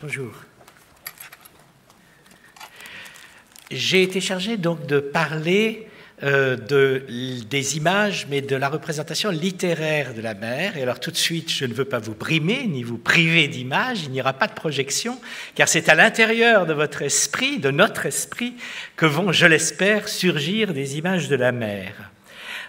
Bonjour. J'ai été chargé donc de parler euh, de, des images, mais de la représentation littéraire de la mer. Et alors tout de suite, je ne veux pas vous brimer ni vous priver d'images, il n'y aura pas de projection, car c'est à l'intérieur de votre esprit, de notre esprit, que vont, je l'espère, surgir des images de la mer.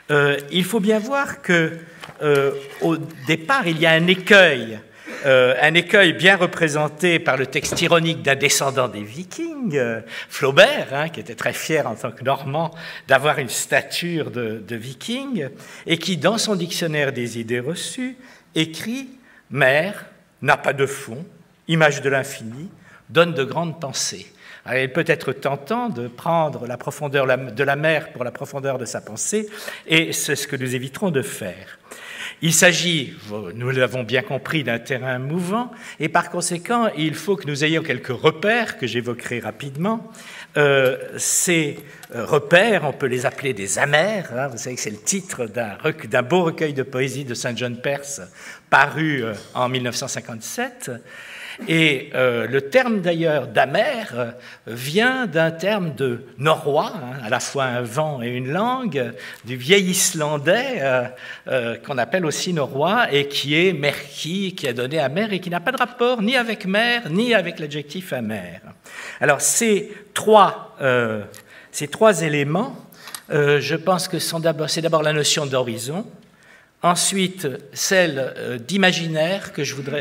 Euh, il faut bien voir que euh, au départ, il y a un écueil euh, un écueil bien représenté par le texte ironique d'un descendant des Vikings, euh, Flaubert, hein, qui était très fier en tant que Normand d'avoir une stature de, Viking, et qui, dans son dictionnaire des idées reçues, écrit Mer n'a pas de fond, image de l'infini, donne de grandes pensées. Alors, il peut être tentant de prendre la profondeur de la mer pour la profondeur de sa pensée, et c'est ce que nous éviterons de faire. Il s'agit, nous l'avons bien compris, d'un terrain mouvant, et par conséquent, il faut que nous ayons quelques repères que j'évoquerai rapidement. Euh, ces euh, repères, on peut les appeler des amers. Hein, vous savez que c'est le titre d'un beau recueil de poésie de Saint John Perse, paru euh, en 1957. Et euh, le terme d'ailleurs d'amer euh, vient d'un terme de norrois, hein, à la fois un vent et une langue, du vieil islandais euh, qu'on appelle aussi norrois et qui est merki, qui a donné amer et qui n'a pas de rapport ni avec mer ni avec l'adjectif amer. Alors ces trois, ces trois éléments, je pense que c'est d'abord la notion d'horizon, Ensuite, celle euh, d'imaginaire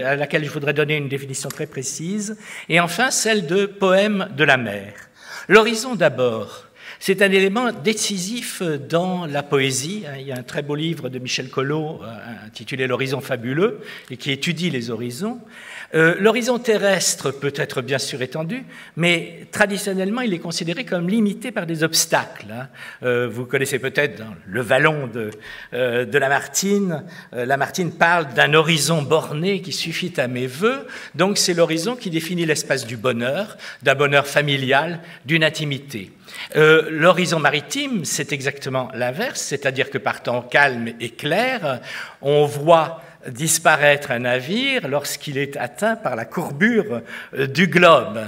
à laquelle je voudrais donner une définition très précise. Et enfin, celle de poème de la mer. L'horizon d'abord. C'est un élément décisif dans la poésie. Il y a un très beau livre de Michel Collot euh, intitulé L'horizon fabuleux et qui étudie les horizons. Euh, l'horizon terrestre peut être bien sûr étendu, mais traditionnellement, il est considéré comme limité par des obstacles. Hein. Euh, vous connaissez peut-être le vallon de, euh, de Lamartine. Lamartine parle d'un horizon borné qui suffit à mes voeux. Donc c'est l'horizon qui définit l'espace du bonheur, d'un bonheur familial, d'une intimité. L'horizon maritime, c'est exactement l'inverse, c'est-à-dire que par temps calme et clair, on voit disparaître un navire lorsqu'il est atteint par la courbure euh, du globe.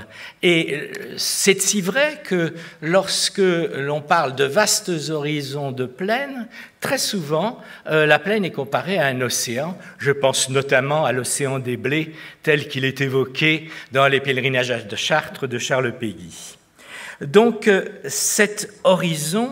Et euh, c'est si vrai que lorsque l'on parle de vastes horizons de plaine, très souvent, euh, la plaine est comparée à un océan. Je pense notamment à l'océan des blés tel qu'il est évoqué dans les pèlerinages de Chartres de Charles Péguy. Donc cet horizon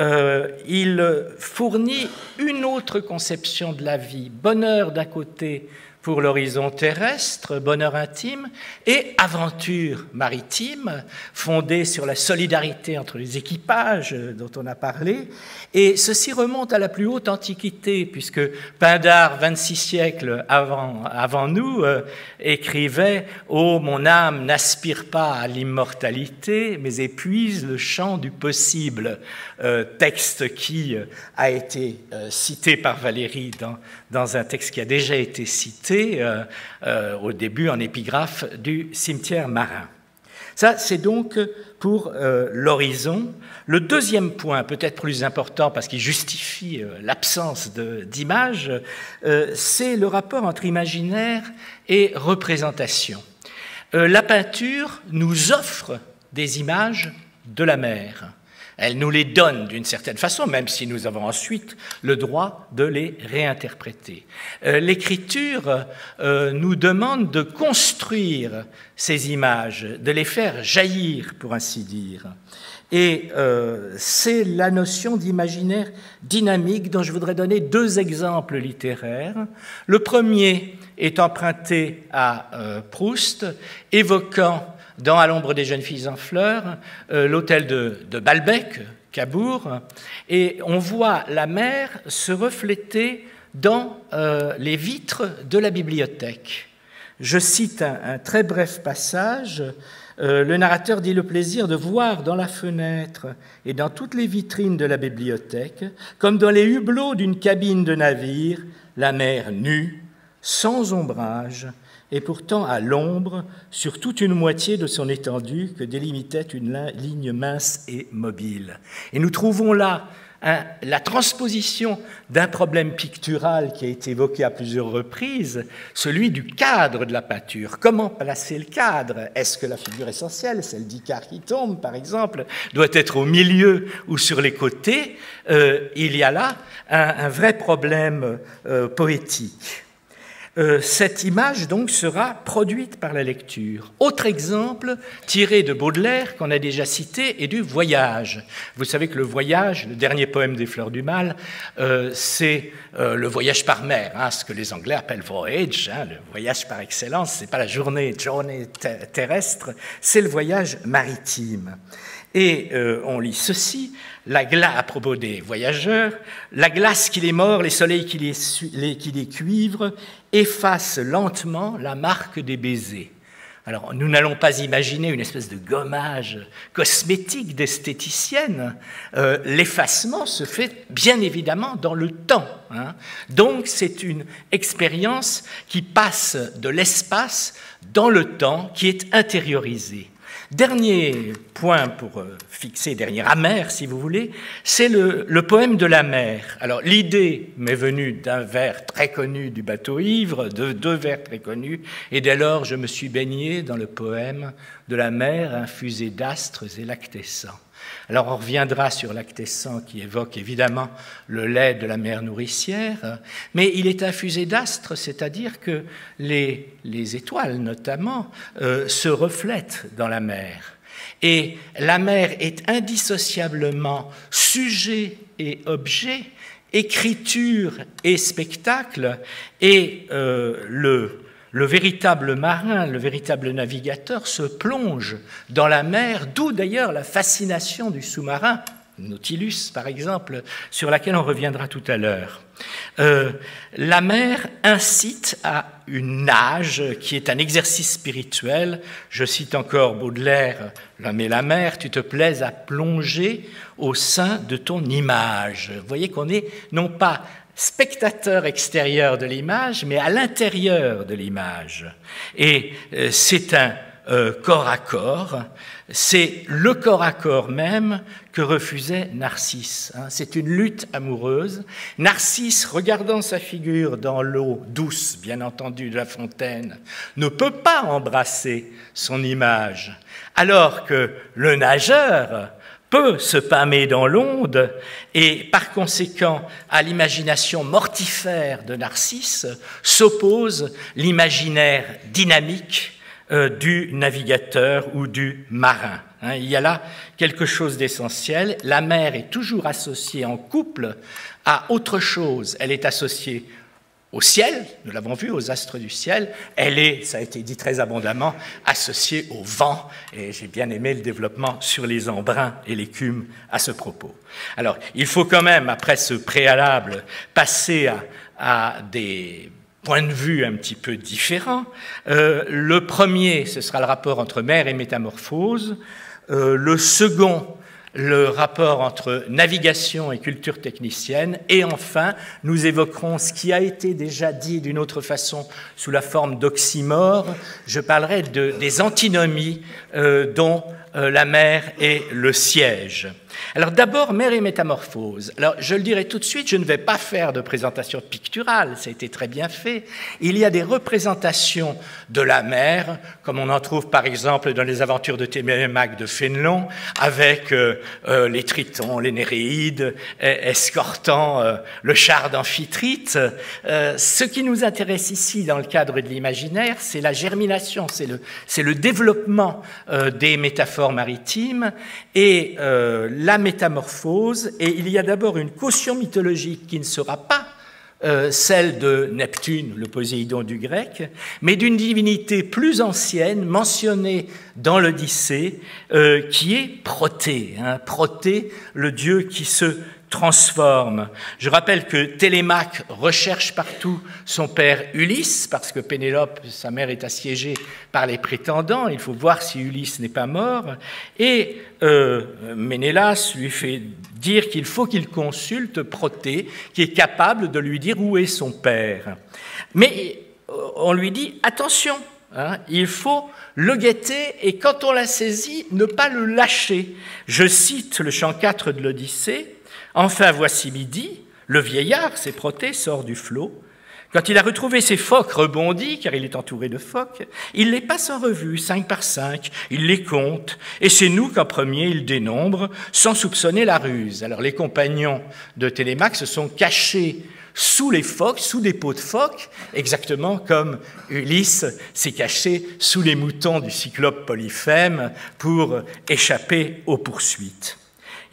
euh, il fournit une autre conception de la vie. Bonheur d'un côté, pour l'horizon terrestre, bonheur intime, et aventure maritime, fondée sur la solidarité entre les équipages dont on a parlé. Et ceci remonte à la plus haute antiquité, puisque Pindare, 26 siècles avant, nous, euh, écrivait oh, mon âme, n'aspire pas à l'immortalité, mais épuise le champ du possible. Euh, texte qui euh, a été euh, cité par Valérie dans, dans un texte qui a déjà été cité euh, euh, au début en épigraphe du cimetière marin. Ça, c'est donc pour euh, l'horizon. Le deuxième point, peut-être plus important parce qu'il justifie l'absence d'image, c'est le rapport entre imaginaire et représentation. la peinture nous offre des images de la mer. Elle nous les donne d'une certaine façon, même si nous avons ensuite le droit de les réinterpréter. Euh, L'écriture euh, nous demande de construire ces images, de les faire jaillir, pour ainsi dire. Et euh, c'est la notion d'imaginaire dynamique dont je voudrais donner deux exemples littéraires. Le premier est emprunté à Proust, évoquant dans À l'ombre des jeunes filles en fleurs, euh, l'hôtel de, Balbec, Cabourg, et on voit la mer se refléter dans euh, les vitres de la bibliothèque. Je cite un, un très bref passage. Euh, le narrateur dit le plaisir de voir dans la fenêtre et dans toutes les vitrines de la bibliothèque, comme dans les hublots d'une cabine de navire, la mer nue, sans ombrage, et pourtant à l'ombre sur toute une moitié de son étendue que délimitait une ligne mince et mobile. Et nous trouvons là la transposition d'un problème pictural qui a été évoqué à plusieurs reprises, celui du cadre de la peinture. Comment placer le cadre? Est-ce que la figure essentielle, celle d'Icar qui tombe par exemple, doit être au milieu ou sur les côtés? Euh, Il y a là un, vrai problème euh, poétique. Euh, cette image donc sera produite par la lecture. Autre exemple tiré de Baudelaire qu'on a déjà cité est du voyage. Vous savez que le voyage, le dernier poème des Fleurs du Mal, euh, c'est euh, le voyage par mer, hein, ce que les Anglais appellent voyage, hein, le voyage par excellence. C'est pas la journée, journée terrestre, c'est le voyage maritime. Et on lit ceci la glace, à propos des voyageurs, la glace qui les mord, les soleils qui les, les cuivrent, efface lentement la marque des baisers. Alors, nous n'allons pas imaginer une espèce de gommage cosmétique d'esthéticienne. Euh, l'effacement se fait bien évidemment dans le temps. Hein. Donc, c'est une expérience qui passe de l'espace dans le temps, qui est intériorisée. Dernier point pour euh, fixer, dernier amer si vous voulez, c'est le, poème de la mer. Alors l'idée m'est venue d'un vers très connu du bateau ivre, de deux vers très connus, et dès lors je me suis baigné dans le poème de la mer infusée d'astres et lactescents. Alors on reviendra sur l'actescent qui évoque évidemment le lait de la mer nourricière, mais il est infusé d'astres, c'est-à-dire que les, étoiles notamment euh, se reflètent dans la mer. Et la mer est indissociablement sujet et objet, écriture et spectacle, et euh, le, le véritable marin, le véritable navigateur se plonge dans la mer, d'où d'ailleurs la fascination du sous-marin, Nautilus par exemple, sur laquelle on reviendra tout à l'heure. Euh, la mer incite à une nage qui est un exercice spirituel. Je cite encore Baudelaire, L'homme la mer, tu te plais à plonger au sein de ton image. Vous voyez qu'on est non pas spectateur extérieur de l'image, mais à l'intérieur de l'image. Et euh, c'est un euh, corps à corps, c'est le corps à corps même que refusait Narcisse. Hein. C'est une lutte amoureuse. Narcisse, regardant sa figure dans l'eau douce, bien entendu, de la fontaine, ne peut pas embrasser son image, alors que le nageur, peut se pâmer dans l'onde et par conséquent à l'imagination mortifère de Narcisse s'oppose l'imaginaire dynamique euh, du navigateur ou du marin. Hein. il y a là quelque chose d'essentiel. La mer est toujours associée en couple à autre chose. Elle est associée au ciel, nous l'avons vu, aux astres du ciel. Elle est, ça a été dit très abondamment, associée au vent, et j'ai bien aimé le développement sur les embruns et l'écume à ce propos. Alors, il faut quand même, après ce préalable, passer à, des points de vue un petit peu différents. Euh, le premier, ce sera le rapport entre mer et métamorphose. Euh, le second, le rapport entre navigation et culture technicienne. Et enfin, nous évoquerons ce qui a été déjà dit d'une autre façon sous la forme d'oxymore. Je parlerai de, des antinomies euh, dont euh, la mer est le siège. Alors d'abord, mer et métamorphose. Alors je le dirai tout de suite, je ne vais pas faire de présentation picturale, ça a été très bien fait. Il y a des représentations de la mer, comme on en trouve par exemple dans les aventures de Témémaque de Fénelon, avec euh, euh, les tritons, les néréides, escortant le char d'amphitrite. ce qui nous intéresse ici dans le cadre de l'imaginaire, c'est la germination, c'est le, le, développement des métaphores maritimes et la métamorphose, et il y a d'abord une caution mythologique qui ne sera pas euh, celle de Neptune, le Poséidon du grec, mais d'une divinité plus ancienne, mentionnée dans l'Odyssée, euh, qui est Protée. Hein, Protée, le dieu qui se transforme. Je rappelle que Télémaque recherche partout son père Ulysse, parce que Pénélope, sa mère, est assiégée par les prétendants. Il faut voir si Ulysse n'est pas mort. Et euh, Ménélas lui fait dire qu'il faut qu'il consulte Protée, qui est capable de lui dire où est son père. Mais euh, on lui dit attention, hein, il faut le guetter et quand on l'a saisi, ne pas le lâcher. Je cite le chant 4 de l'Odyssée. Enfin, voici midi, le vieillard, s'est Proté, sort du flot. Quand il a retrouvé ses phoques rebondis, car il est entouré de phoques, il les passe en revue, cinq par cinq, il les compte, et c'est nous qu'en premier il dénombre, sans soupçonner la ruse. Alors les compagnons de Télémaque se sont cachés sous les phoques, sous des pots de phoques, exactement comme Ulysse s'est caché sous les moutons du cyclope Polyphème pour échapper aux poursuites.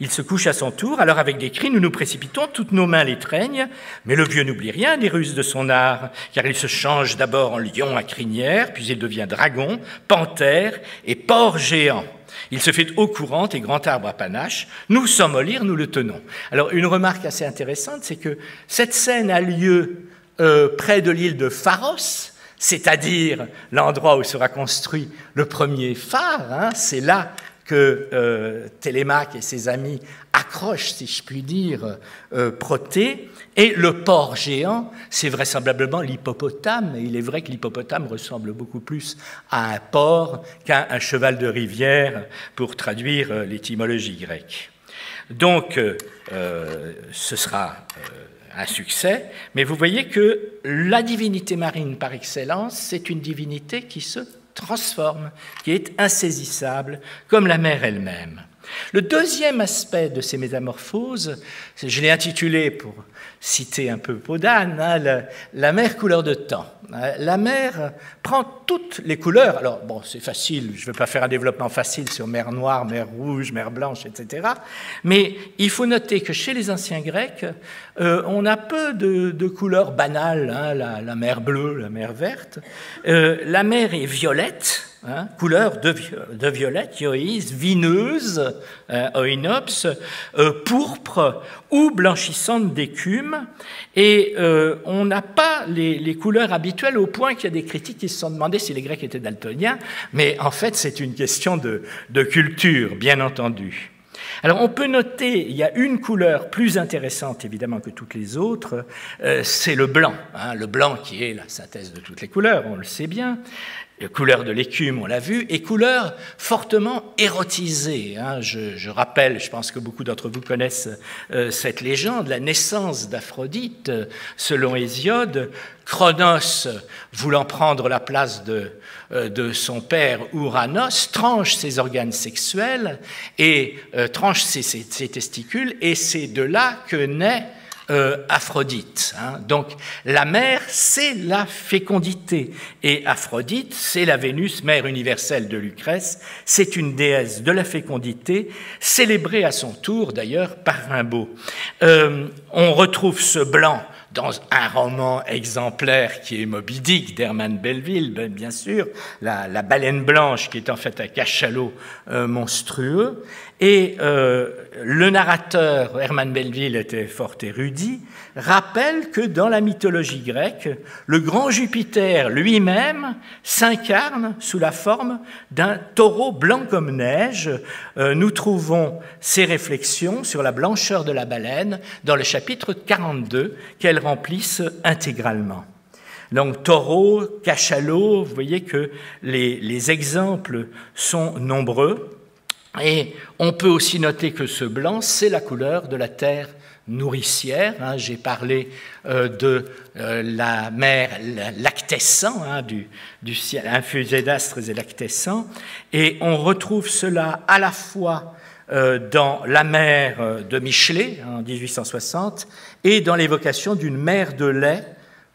Il se couche à son tour, alors avec des cris, nous nous précipitons, toutes nos mains l'étreignent, mais le vieux n'oublie rien des ruses de son art, car il se change d'abord en lion à crinière, puis il devient dragon, panthère et porc géant. Il se fait eau courante et grand arbre à panache. Nous sommes au lire, nous le tenons. Alors, une remarque assez intéressante, c'est que cette scène a lieu euh, près de l'île de Pharos, c'est-à-dire l'endroit où sera construit le premier phare. Hein. c'est là que euh, Télémaque et ses amis accrochent, si je puis dire, euh, Proté. Et le porc géant, c'est vraisemblablement l'hippopotame. Il est vrai que l'hippopotame ressemble beaucoup plus à un porc qu'à un cheval de rivière, pour traduire euh, l'étymologie grecque. Donc, ce sera un succès, mais vous voyez que la divinité marine par excellence, c'est une divinité qui se transforme, qui est insaisissable, comme la mer elle-même. Le deuxième aspect de ces métamorphoses, je l'ai intitulé pour citer un peu Podane, hein, la, mer couleur de temps. Hein, la mer prend toutes les couleurs. Alors, bon, c'est facile, je ne veux pas faire un développement facile sur mer noire, mer rouge, mer blanche, etc. Mais il faut noter que chez les anciens Grecs, euh, on a peu de, couleurs banales, hein, la, mer bleue, la mer verte. Euh, la mer est violette, Hein, couleur de, de, violette, ioïs, vineuse, euh, oinops, euh, pourpre ou blanchissante d'écume. Et euh, on n'a pas les, couleurs habituelles au point qu'il y a des critiques qui se sont demandé si les Grecs étaient daltoniens, mais en fait c'est une question de, culture, bien entendu. Alors on peut noter, il y a une couleur plus intéressante évidemment que toutes les autres, c'est le blanc. Hein, le blanc qui est la synthèse de toutes les couleurs, on le sait bien couleur de l'écume, on l'a vu, et couleur fortement érotisée. Hein. Je, rappelle, je pense que beaucoup d'entre vous connaissent euh, cette légende, la naissance d'Aphrodite, selon Hésiode, Cronos, voulant prendre la place de, euh, de son père Ouranos, tranche ses organes sexuels et euh, tranche ses, ses, testicules, et c'est de là que naît euh, Aphrodite. Hein. Donc la mère, c'est la fécondité. Et Aphrodite, c'est la Vénus, mère universelle de Lucrèce. C'est une déesse de la fécondité, célébrée à son tour d'ailleurs par Rimbaud. Euh, on retrouve ce blanc dans un roman exemplaire qui est Moby Dick d'Herman Belleville, ben, bien sûr, la, baleine blanche qui est en fait un cachalot euh, monstrueux. Et euh, le narrateur, Herman Belleville était fort érudit, rappelle que dans la mythologie grecque, le grand Jupiter lui-même s'incarne sous la forme d'un taureau blanc comme neige. Euh, nous trouvons ces réflexions sur la blancheur de la baleine dans le chapitre 42 qu'elles remplissent intégralement. Donc taureau, cachalot, vous voyez que les exemples sont nombreux. Et on peut aussi noter que ce blanc, c'est la couleur de la terre nourricière. Hein. J'ai parlé euh, de euh, la mer lactescent, hein, du, ciel infusé d'astres et lactescent. Et on retrouve cela à la fois euh, dans la mer de Michelet en 1860 et dans l'évocation d'une mer de lait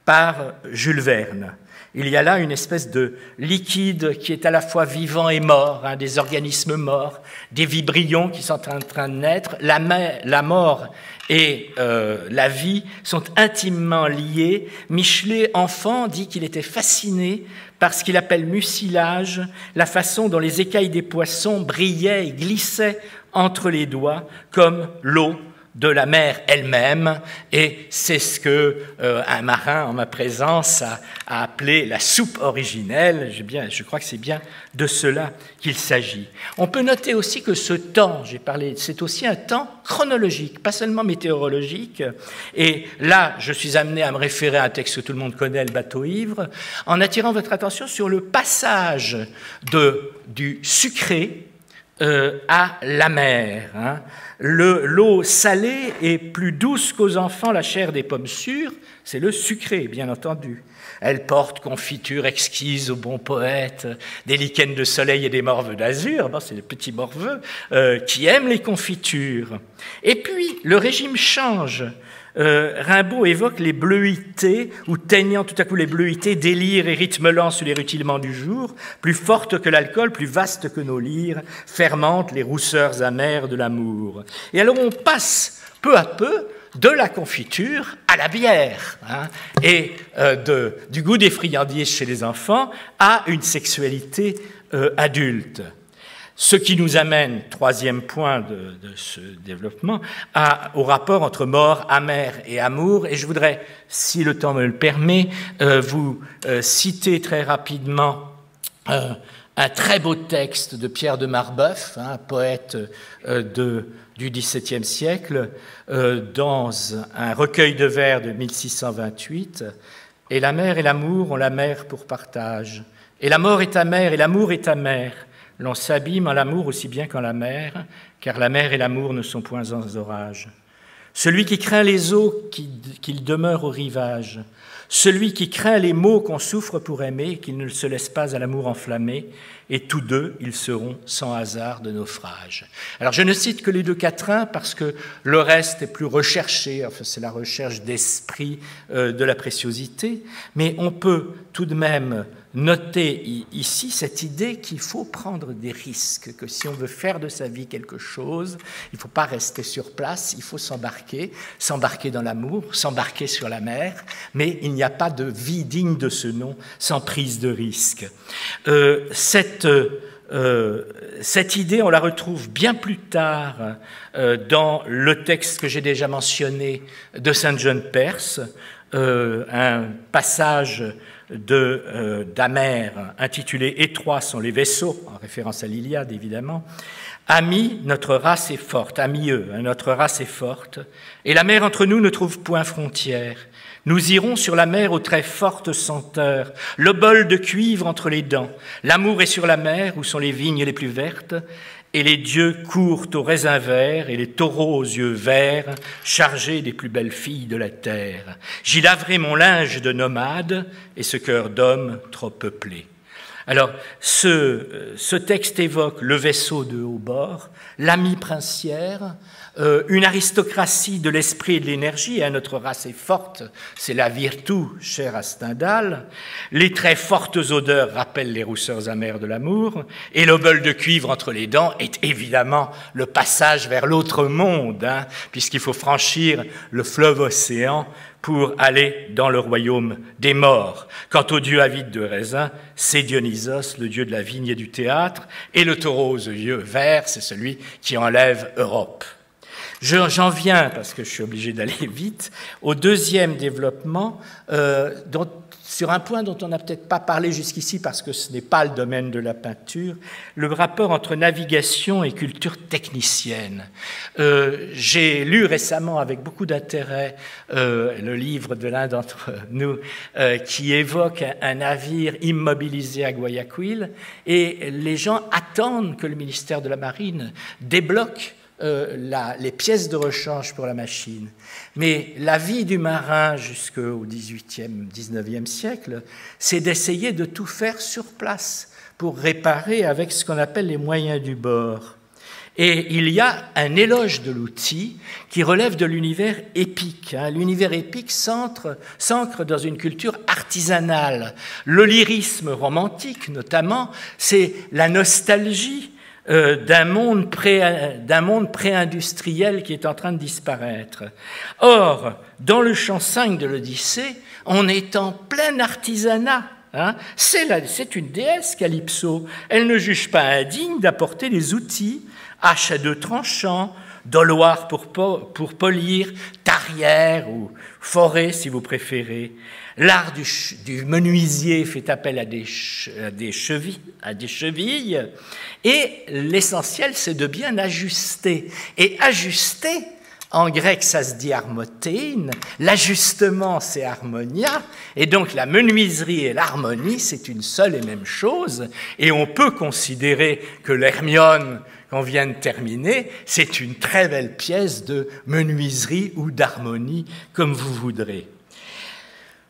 par Jules Verne. Il y a là une espèce de liquide qui est à la fois vivant et mort, hein, des organismes morts, des vibrions qui sont en train de naître. La, mort et euh, la vie sont intimement liés. Michelet, enfant, dit qu'il était fasciné par ce qu'il appelle mucilage, la façon dont les écailles des poissons brillaient et glissaient entre les doigts comme l'eau de la mer elle-même, et c'est ce que euh, un marin en ma présence a, appelé la soupe originelle. Je, bien, je crois que c'est bien de cela qu'il s'agit. On peut noter aussi que ce temps, j'ai parlé, c'est aussi un temps chronologique, pas seulement météorologique. Et là, je suis amené à me référer à un texte que tout le monde connaît, le bateau ivre, en attirant votre attention sur le passage de, du sucré euh, à la mer. Hein. L'eau salée est plus douce qu'aux enfants la chair des pommes sûres, c'est le sucré, bien entendu. Elle porte confiture exquise aux bons poètes, des lichens de soleil et des morveux d'azur, c'est les petits morveux, qui aiment les confitures. Et puis, le régime change. Euh, Rimbaud évoque les bleuités, ou teignant tout à coup les bleuités, délire et rythme lent sur les rutilements du jour, plus fortes que l'alcool, plus vastes que nos lyres, fermentent les rousseurs amères de l'amour. Et alors on passe peu à peu de la confiture à la bière, hein, et euh, du goût des friandises chez les enfants à une sexualité euh, adulte. Ce qui nous amène, troisième point de, ce développement, au rapport entre mort, amère et amour. Et je voudrais, si le temps me le permet, euh, vous euh, citer très rapidement euh, un très beau texte de Pierre de Marbeuf, un hein, poète du XVIIe siècle, dans un recueil de vers de 1628. Et la mère et l'amour ont la mère pour partage. Et la mort est ta mère et l'amour est ta mère. L'on s'abîme en l'amour aussi bien qu'en la mer, car la mer et l'amour ne sont point en orage. Celui qui craint les eaux, qu'il demeure au rivage. Celui qui craint les maux qu'on souffre pour aimer, qu'il ne se laisse pas à l'amour enflammé, et tous deux, ils seront sans hasard de naufrage. Alors je ne cite que les deux quatrains parce que le reste est plus recherché, enfin c'est la recherche d'esprit euh, de la préciosité, mais on peut tout de même noter ici cette idée qu'il faut prendre des risques, que si on veut faire de sa vie quelque chose, il ne faut pas rester sur place, il faut s'embarquer, s'embarquer dans l'amour, s'embarquer sur la mer, mais il n'y a pas de vie digne de ce nom sans prise de risque. Euh, cette, euh, cette idée, on la retrouve bien plus tard euh, dans le texte que j'ai déjà mentionné de Saint John Perse, un passage de euh, intitulé Étroits sont les vaisseaux, en référence à l'Iliade évidemment. Amis, notre race est forte, amis eux, hein, notre race est forte, et la mer entre nous ne trouve point frontière. Nous irons sur la mer aux très fortes senteurs, le bol de cuivre entre les dents. L'amour est sur la mer où sont les vignes les plus vertes, et les dieux courent aux raisins verts et les taureaux aux yeux verts, chargés des plus belles filles de la terre. J'y laverai mon linge de nomade et ce cœur d'homme trop peuplé. Alors, ce, ce, texte évoque le vaisseau de haut bord, l'ami princière, euh, une aristocratie de l'esprit et de l'énergie, et notre race est forte, c'est la virtu chère à Stendhal. Les très fortes odeurs rappellent les rousseurs amères de l'amour, et le bol de cuivre entre les dents est évidemment le passage vers l'autre monde, hein, puisqu'il faut franchir le fleuve océan pour aller dans le royaume des morts. Quant au dieu avide de raisin, c'est Dionysos, le dieu de la vigne et du théâtre, et le taureau aux yeux verts, c'est celui qui enlève Europe. J'en viens, parce que je suis obligé d'aller vite, au deuxième développement, euh, sur un point dont on n'a peut-être pas parlé jusqu'ici parce que ce n'est pas le domaine de la peinture, le rapport entre navigation et culture technicienne. Euh, j'ai lu récemment avec beaucoup d'intérêt euh, le livre de l'un d'entre nous qui évoque un navire immobilisé à Guayaquil et les gens attendent que le ministère de la Marine débloque euh, les pièces de rechange pour la machine. Mais la vie du marin jusqu'au XVIIIe, XIXe siècle, c'est d'essayer de tout faire sur place pour réparer avec ce qu'on appelle les moyens du bord. Et il y a un éloge de l'outil qui relève de l'univers épique. Hein. L'univers épique s'ancre dans une culture artisanale. Le lyrisme romantique, notamment, c'est la nostalgie euh, d'un monde, pré, monde pré-industriel qui est en train de disparaître. Or, dans le champ 5 de l'Odyssée, on est en plein artisanat. Hein. C'est une déesse, Calypso. Elle ne juge pas indigne d'apporter les outils, hache à deux tranchants, doloir pour, polir, tarière ou forêt si vous préférez. L'art du, menuisier fait appel à des, chevilles, et l'essentiel, c'est de bien ajuster. Et ajuster En grec, ça se dit harmotéine. L'ajustement, c'est harmonia. Et donc, la menuiserie et l'harmonie, c'est une seule et même chose. Et on peut considérer que l'Hermione qu'on vient de terminer, c'est une très belle pièce de menuiserie ou d'harmonie, comme vous voudrez.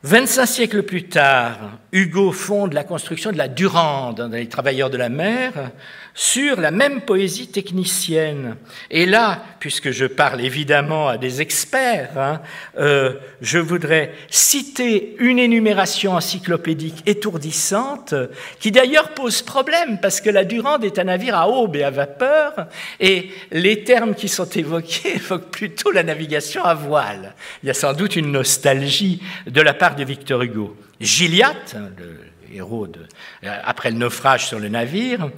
25 siècles plus tard, Hugo fonde la construction de la Durande dans les Travailleurs de la mer sur la même poésie technicienne. Et là, puisque je parle évidemment à des experts, hein, euh, je voudrais citer une énumération encyclopédique étourdissante, qui d'ailleurs pose problème, parce que la Durande est un navire à aube et à vapeur, et les termes qui sont évoqués évoquent plutôt la navigation à voile. Il y a sans doute une nostalgie de la part de Victor Hugo. Gilliatt, le héros de, après le naufrage sur le navire,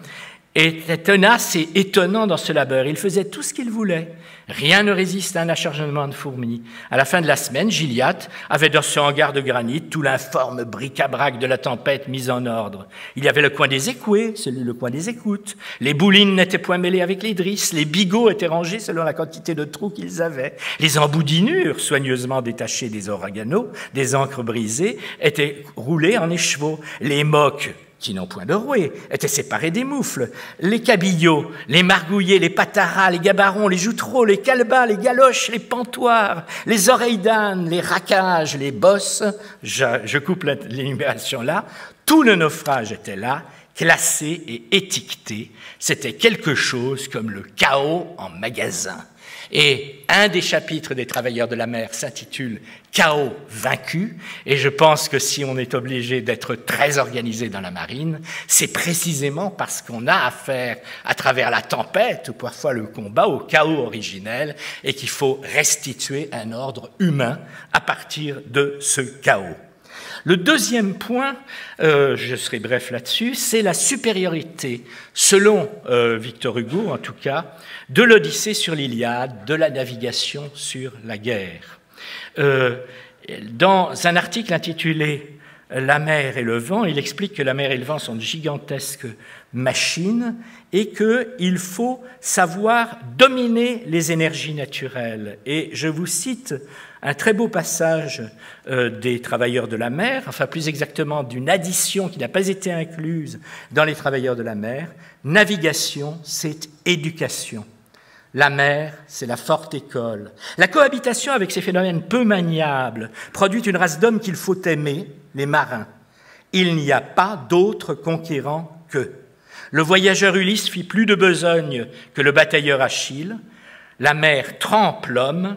était tenace et étonnant dans ce labeur. Il faisait tout ce qu'il voulait. Rien ne résiste à un acharnement de fourmis. À la fin de la semaine, Gilliatt avait dans son hangar de granit tout l'informe bric-à-brac de la tempête mis en ordre. Il y avait le coin des écoués, celui le coin des écoutes. Les boulines n'étaient point mêlées avec les drisses. Les bigots étaient rangés selon la quantité de trous qu'ils avaient. Les emboudinures, soigneusement détachées des oraganos, des encres brisées, étaient roulées en écheveau. Les moques qui n'ont point de rouet, étaient séparés des moufles. Les cabillots, les margouillés, les pataras, les gabarons, les joutreaux, les calbas, les galoches, les pantoirs, les oreilles d'âne, les racages, les bosses, je, je coupe l'énumération là, tout le naufrage était là, classé et étiqueté. C'était quelque chose comme le chaos en magasin. Et un des chapitres des Travailleurs de la mer s'intitule Chaos vaincu. Et je pense que si on est obligé d'être très organisé dans la marine, c'est précisément parce qu'on a affaire à travers la tempête ou parfois le combat au chaos originel et qu'il faut restituer un ordre humain à partir de ce chaos. Le deuxième point, euh, je serai bref là-dessus, c'est la supériorité, selon euh, Victor Hugo en tout cas, de l'Odyssée sur l'Iliade, de la navigation sur la guerre. Euh, dans un article intitulé La mer et le vent, il explique que la mer et le vent sont de gigantesques machines et qu'il faut savoir dominer les énergies naturelles. Et je vous cite un très beau passage euh, des travailleurs de la mer, enfin plus exactement d'une addition qui n'a pas été incluse dans les travailleurs de la mer. Navigation, c'est éducation. La mer, c'est la forte école. La cohabitation avec ces phénomènes peu maniables produit une race d'hommes qu'il faut aimer, les marins. Il n'y a pas d'autres conquérants qu'eux. Le voyageur Ulysse fit plus de besogne que le batailleur Achille. La mer trempe l'homme,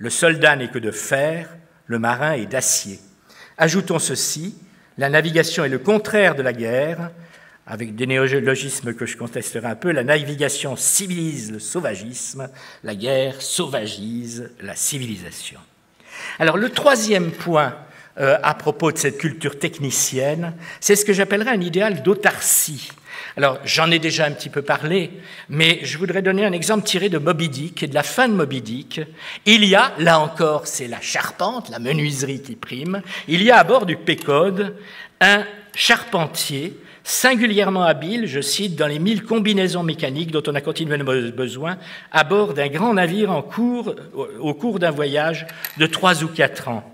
le soldat n'est que de fer, le marin est d'acier. Ajoutons ceci, la navigation est le contraire de la guerre, avec des néologismes que je contesterai un peu, la navigation civilise le sauvagisme, la guerre sauvagise la civilisation. Alors le troisième point euh, à propos de cette culture technicienne, c'est ce que j'appellerais un idéal d'autarcie. Alors, j'en ai déjà un petit peu parlé, mais je voudrais donner un exemple tiré de Moby Dick et de la fin de Moby Dick. Il y a, là encore, c'est la charpente, la menuiserie qui prime, il y a à bord du Pécode un charpentier singulièrement habile, je cite, dans les mille combinaisons mécaniques dont on a continuellement besoin à bord d'un grand navire en cours, au cours d'un voyage de trois ou quatre ans.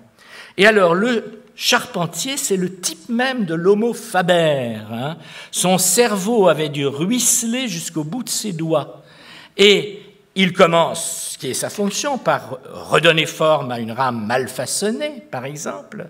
Et alors, le Charpentier, c'est le type même de l'homo faber. Hein. Son cerveau avait dû ruisseler jusqu'au bout de ses doigts. Et il commence, ce qui est sa fonction, par redonner forme à une rame mal façonnée, par exemple.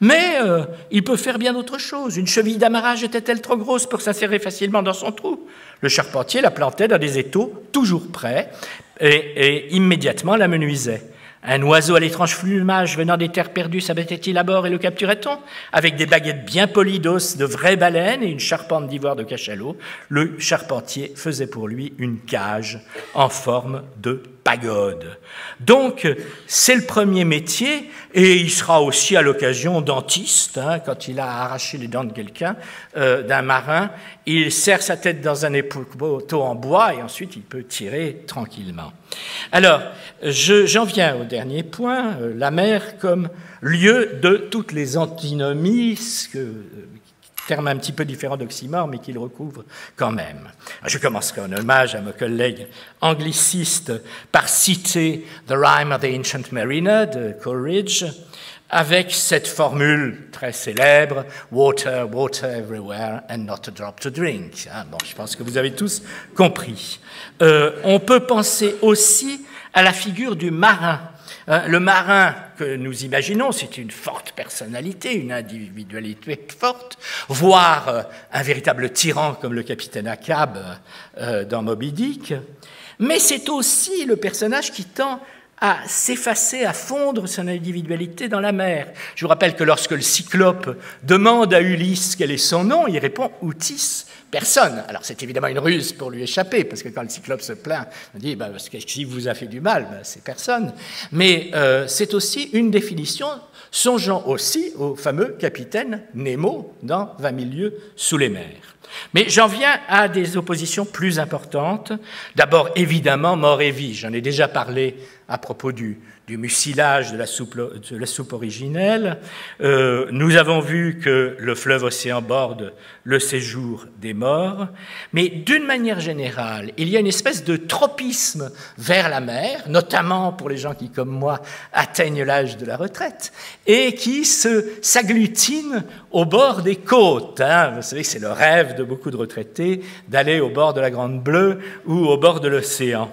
Mais euh, il peut faire bien d'autres choses. Une cheville d'amarrage était-elle trop grosse pour s'insérer facilement dans son trou? Le charpentier la plantait dans des étaux toujours prêts et, et immédiatement la menuisait. Un oiseau à l'étrange plumage venant des terres perdues s'abattait-il à bord et le capturait-on? Avec des baguettes bien polies d'os de vraies baleines et une charpente d'ivoire de cachalot, le charpentier faisait pour lui une cage en forme de Donc, c'est le premier métier, et il sera aussi à l'occasion dentiste, hein, quand il a arraché les dents de quelqu'un, euh, d'un marin, il serre sa tête dans un époteau en bois, et ensuite il peut tirer tranquillement. Alors, j'en viens au dernier point, euh, la mer comme lieu de toutes les antinomies que, terme un petit peu différent d'oxymore, mais qu'il recouvre quand même. Je commencerai en hommage à mon collègue angliciste par citer The Rime of the Ancient Mariner de Coleridge, avec cette formule très célèbre Water, water everywhere and not a drop to drink. Hein, bon, je pense que vous avez tous compris. Euh, on peut penser aussi à la figure du marin Hein, le marin que nous imaginons, c'est une forte personnalité, une individualité forte, voire euh, un véritable tyran comme le capitaine Akab euh, dans Moby Dick. Mais c'est aussi le personnage qui tend à s'effacer, à fondre son individualité dans la mer. Je vous rappelle que lorsque le cyclope demande à Ulysse quel est son nom, il répond Outis, personne. Alors c'est évidemment une ruse pour lui échapper, parce que quand le cyclope se plaint, on dit bah, ce qui vous a fait du mal, bah, c'est personne. Mais euh, c'est aussi une définition, songeant aussi au fameux capitaine Nemo dans 20 000 lieues sous les mers. Mais j'en viens à des oppositions plus importantes. D'abord, évidemment, mort et vie. J'en ai déjà parlé à propos du, du mucilage de la soupe, originelle. Euh, nous avons vu que le fleuve océan borde le séjour des morts, mais d'une manière générale, il y a une espèce de tropisme vers la mer, notamment pour les gens qui, comme moi, atteignent l'âge de la retraite, et qui s'agglutinent au bord des côtes. Hein. Vous savez que c'est le rêve de beaucoup de retraités d'aller au bord de la Grande Bleue ou au bord de l'océan.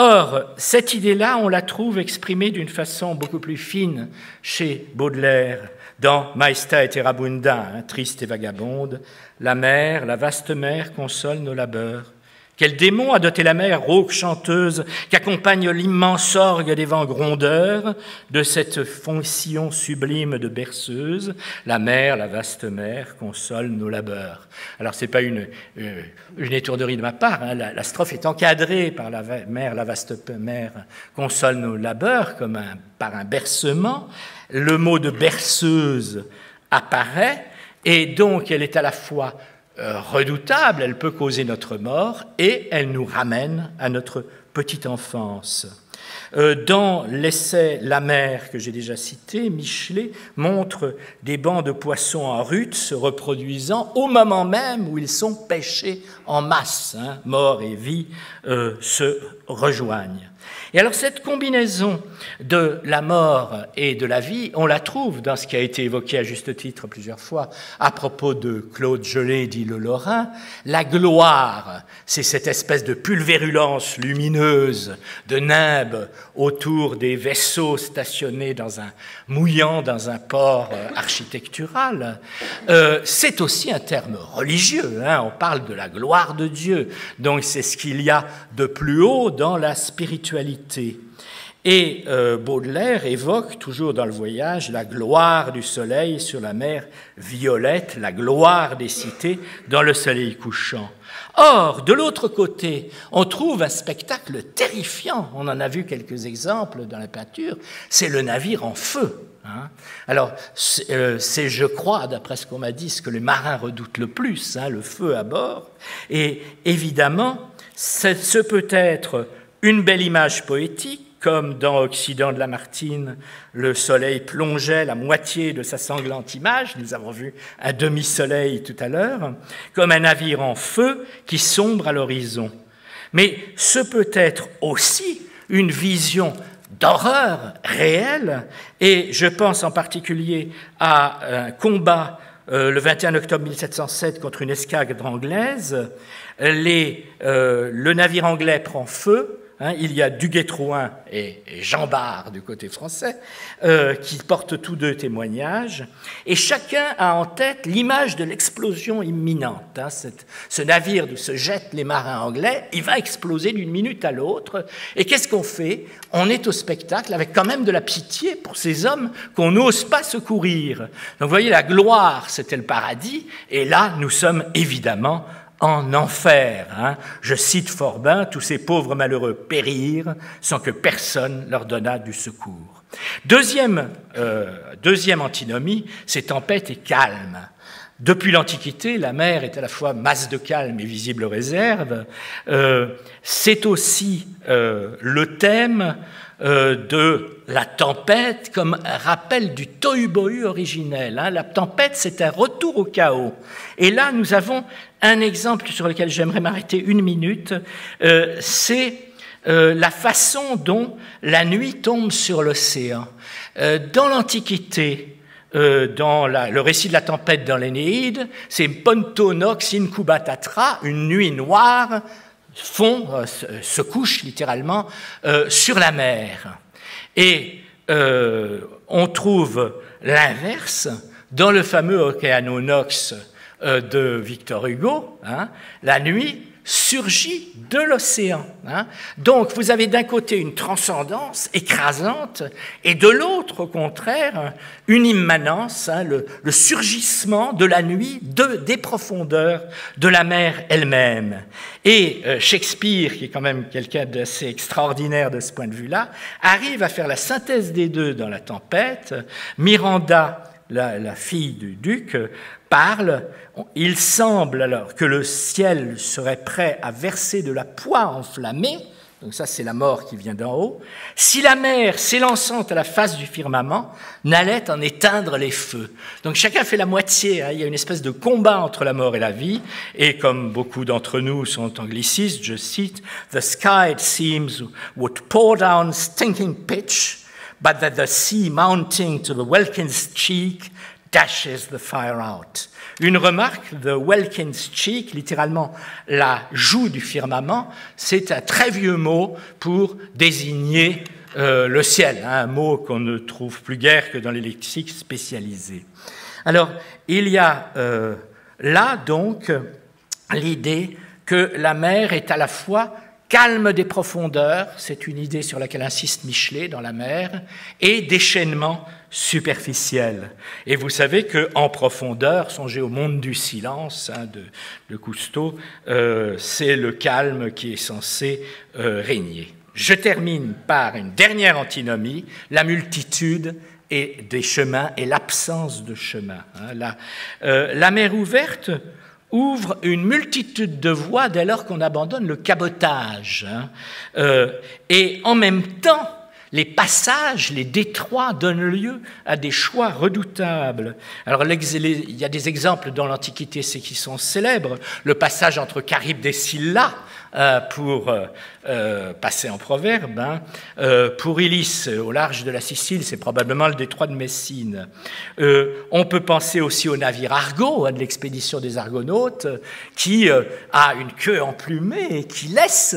Or, cette idée-là, on la trouve exprimée d'une façon beaucoup plus fine chez Baudelaire, dans Maesta et Terabunda, hein, triste et vagabonde. La mer, la vaste mer console nos labeurs. Quel démon a doté la mer, rauque chanteuse, qu'accompagne l'immense orgue des vents grondeurs de cette fonction sublime de berceuse La mer, la vaste mer, console nos labeurs. Alors, ce n'est pas une, euh, une, étourderie de ma part, hein. la, strophe est encadrée par la mer, la vaste mer, console nos labeurs, comme par un bercement. Le mot de berceuse apparaît, et donc elle est à la fois redoutable, elle peut causer notre mort et elle nous ramène à notre petite enfance. Euh, dans l'essai La mer que j'ai déjà cité, Michelet montre des bancs de poissons en rut se reproduisant au moment même où ils sont pêchés en masse. Hein. mort et vie euh, se rejoignent. Et alors cette combinaison de la mort et de la vie, on la trouve dans ce qui a été évoqué à juste titre plusieurs fois à propos de Claude Gelé, dit le Lorrain. La gloire, c'est cette espèce de pulvérulence lumineuse, de nimbe autour des vaisseaux stationnés dans un mouillant dans un port euh, architectural. Euh, c'est aussi un terme religieux. Hein. on parle de la gloire de Dieu. Donc c'est ce qu'il y a de plus haut dans la spiritualité. Et euh, Baudelaire évoque toujours dans le voyage la gloire du soleil sur la mer violette, la gloire des cités dans le soleil couchant. Or, de l'autre côté, on trouve un spectacle terrifiant, on en a vu quelques exemples dans la peinture, c'est le navire en feu. Hein. Alors, euh, c'est, je crois, d'après ce qu'on m'a dit, ce que les marins redoutent le plus, hein, le feu à bord. Et évidemment, ce peut être une belle image poétique, comme dans Occident de Lamartine, le soleil plongeait la moitié de sa sanglante image, nous avons vu un demi-soleil tout à l'heure, comme un navire en feu qui sombre à l'horizon. Mais ce peut être aussi une vision d'horreur réelle, et je pense en particulier à un combat euh, le 21 octobre 1707 contre une escadre anglaise, euh, le navire anglais prend feu, hein, il y a Duguay-Trouin et, Jean Bart du côté français euh, qui portent tous deux témoignages, et chacun a en tête l'image de l'explosion imminente. Hein, ce navire d'où se jettent les marins anglais, il va exploser d'une minute à l'autre. Et qu'est-ce qu'on fait? On est au spectacle avec quand même de la pitié pour ces hommes qu'on n'ose pas secourir. Donc vous voyez, la gloire, c'était le paradis, et là, nous sommes évidemment en enfer. Hein. Je cite Forbin, tous ces pauvres malheureux périrent sans que personne leur donnât du secours. Deuxième, euh, deuxième antinomie, c'est tempête et calme. Depuis l'Antiquité, la mer est à la fois masse de calme et visible réserve. Euh, c'est aussi euh, le thème euh, de la tempête comme rappel du tohu-bohu originel. Hein. La tempête, c'est un retour au chaos. Et là, nous avons un exemple sur lequel j'aimerais m'arrêter une minute. Euh, c'est euh, la façon dont la nuit tombe sur l'océan. dans l'Antiquité, dans le récit de la tempête dans l'Énéide, c'est Ponto nox incubatatra, une nuit noire fond, euh, se couche littéralement euh, sur la mer. Et euh, on trouve l'inverse dans le fameux Océanonox de Victor Hugo. Hein. la nuit, surgit de l'océan. Hein. Donc vous avez d'un côté une transcendance écrasante et de l'autre, au contraire, une immanence, hein, le, surgissement de la nuit de, des profondeurs de la mer elle-même. Et euh, Shakespeare, qui est quand même quelqu'un d'assez extraordinaire de ce point de vue-là, arrive à faire la synthèse des deux dans la tempête. Miranda la, fille du duc, parle. Il semble alors que le ciel serait prêt à verser de la poix enflammée, donc ça c'est la mort qui vient d'en haut, si la mer, s'élançant à la face du firmament, n'allait en éteindre les feux. Donc chacun fait la moitié, hein. il y a une espèce de combat entre la mort et la vie, et comme beaucoup d'entre nous sont anglicistes, je cite, The sky, it seems, would pour down stinking pitch, but that the sea mounting to the welkin's cheek dashes the fire out. Une remarque, the welkin's cheek, littéralement la joue du firmament, c'est un très vieux mot pour désigner euh, le ciel, hein, un mot qu'on ne trouve plus guère que dans les lexiques spécialisés. Alors, il y a euh, là donc l'idée que la mer est à la fois calme des profondeurs, c'est une idée sur laquelle insiste Michelet dans la mer, et déchaînement superficiel. Et vous savez qu'en profondeur, songez au monde du silence hein, de, Cousteau, euh, c'est le calme qui est censé euh, régner. Je termine par une dernière antinomie, la multitude et des chemins et l'absence de chemin. Hein. Euh, la mer ouverte ouvre une multitude de voies dès lors qu'on abandonne le cabotage. Hein. Euh, et en même temps, les passages, les détroits donnent lieu à des choix redoutables. Alors, il y a des exemples dans l'Antiquité, qui sont célèbres. Le passage entre Charybde et Scylla, pour euh, euh, passer en proverbe. Hein. pour Ulysse, au large de la Sicile, c'est probablement le détroit de Messine. on peut penser aussi au navire Argo, hein, de l'expédition des Argonautes, qui a une queue emplumée et qui laisse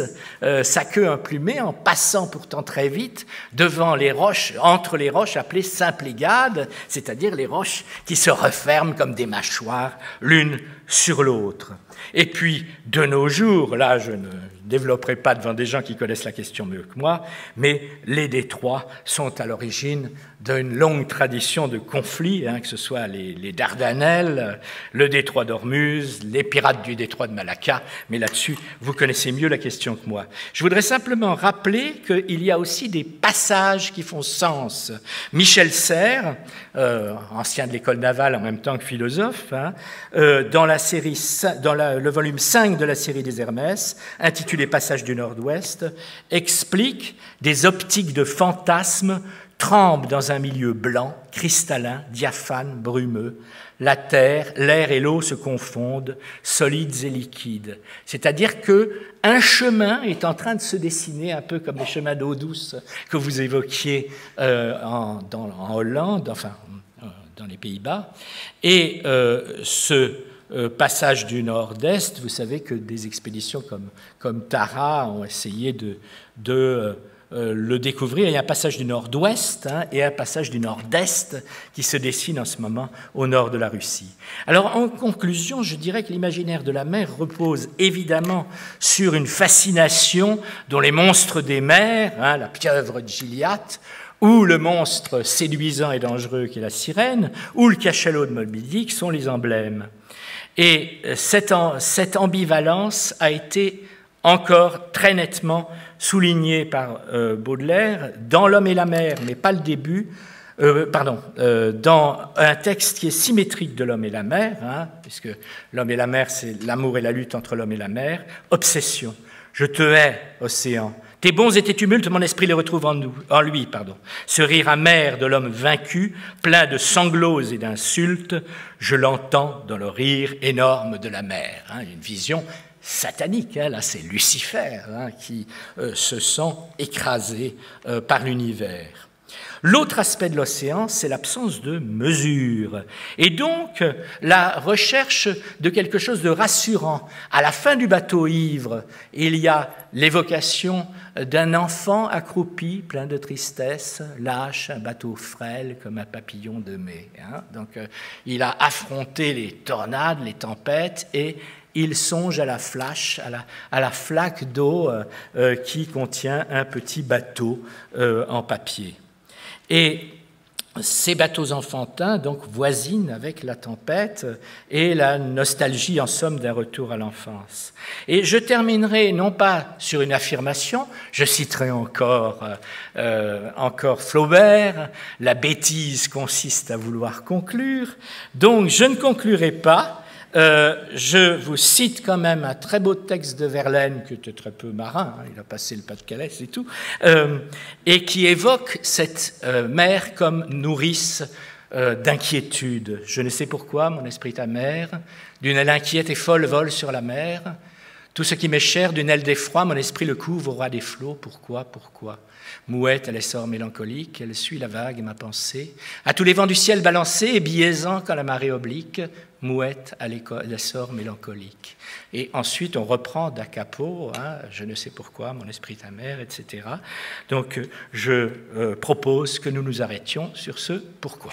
sa queue emplumée en passant pourtant très vite devant les roches, entre les roches appelées Symplegades, c'est-à-dire les roches qui se referment comme des mâchoires l'une sur l'autre. Et puis, de nos jours, là, je ne développerai pas devant des gens qui connaissent la question mieux que moi, mais les détroits sont à l'origine d'une longue tradition de conflits, hein, que ce soit les, Dardanelles, le détroit d'Ormuz, les pirates du détroit de Malacca, mais là-dessus, vous connaissez mieux la question que moi. Je voudrais simplement rappeler qu'il y a aussi des passages qui font sens. Michel Serres, euh, ancien de l'école navale en même temps que philosophe, hein, euh, dans, la série, dans le volume 5 de la série des Hermès, intitulé Passage du Nord-Ouest, explique des optiques de fantasmes tremblent dans un milieu blanc, cristallin, diaphane, brumeux. La terre, l'air et l'eau se confondent, solides et liquides. C'est-à-dire que un chemin est en train de se dessiner, un peu comme les chemins d'eau douce que vous évoquiez euh, en, Hollande, enfin euh, dans les Pays-Bas. Et euh, ce passage du nord-est, vous savez que des expéditions comme, Tara ont essayé de, le découvrir. Il y a un passage du nord-ouest hein, et un passage du nord-est qui se dessine en ce moment au nord de la Russie. Alors en conclusion, je dirais que l'imaginaire de la mer repose évidemment sur une fascination dont les monstres des mers, hein, la pieuvre de Gilliatt, ou le monstre séduisant et dangereux qui est la sirène, ou le cachalot de Moby Dick sont les emblèmes. Et euh, cette ambivalence a été encore très nettement soulignée par euh, Baudelaire dans L'homme et la mer, mais pas le début, euh, pardon, dans un texte qui est symétrique de L'homme et la mer, hein, puisque L'homme et la mer, c'est l'amour et la lutte entre l'homme et la mer, Obsession. Je te hais, océan. Tes bons et tes tumultes, mon esprit les retrouve en, nous, en lui. Pardon. Ce rire amer de l'homme vaincu, plein de sanglots et d'insultes, je l'entends dans le rire énorme de la mer. Hein, une vision satanique. Hein, là, c'est Lucifer hein, qui euh, se sent écrasé euh, par l'univers. L'autre aspect de l'océan, c'est l'absence de mesure. Et donc, la recherche de quelque chose de rassurant. À la fin du bateau ivre, il y a l'évocation d'un enfant accroupi, plein de tristesse, lâche, un bateau frêle comme un papillon de mai. Hein. Donc, euh, il a affronté les tornades, les tempêtes, et il songe à la flash, à la, flaque d'eau euh, euh, qui contient un petit bateau en papier. Et ces bateaux enfantins donc voisinent avec la tempête et la nostalgie en somme d'un retour à l'enfance. Et je terminerai non pas sur une affirmation, je citerai encore, euh, encore Flaubert, la bêtise consiste à vouloir conclure, donc je ne conclurai pas euh, je vous cite quand même un très beau texte de Verlaine, qui était très peu marin, hein, il a passé le Pas-de-Calais, c'est tout, euh, et qui évoque cette euh, mer comme nourrice d'inquiétude. Je ne sais pourquoi, mon esprit est amer, d'une aile inquiète et folle vole sur la mer. Tout ce qui m'est cher, d'une aile d'effroi, mon esprit le couvre au roi des flots. Pourquoi Pourquoi? Mouette à l'essor mélancolique, elle suit la vague et ma pensée. À tous les vents du ciel balancés et biaisant quand la marée oblique, mouette à l'essor mélancolique. Et ensuite, on reprend capo, hein, je ne sais pourquoi, mon esprit ta mère, etc. Donc, je euh, propose que nous nous arrêtions sur ce pourquoi.